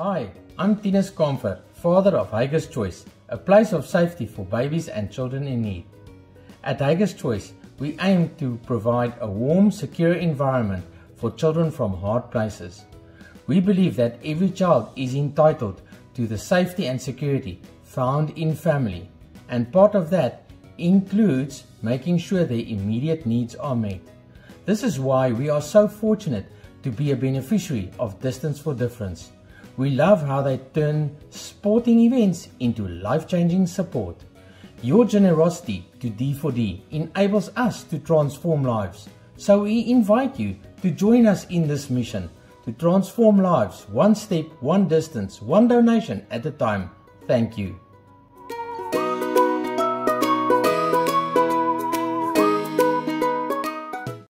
Hi, I'm Tinus Comfer, father of Hagar's Choice, a place of safety for babies and children in need. At Hagar's Choice, we aim to provide a warm, secure environment for children from hard places. We believe that every child is entitled to the safety and security found in family, and part of that includes making sure their immediate needs are met. This is why we are so fortunate to be a beneficiary of Distance for Difference. We love how they turn sporting events into life-changing support. Your generosity to D4D enables us to transform lives. So we invite you to join us in this mission to transform lives one step, one distance, one donation at a time. Thank you.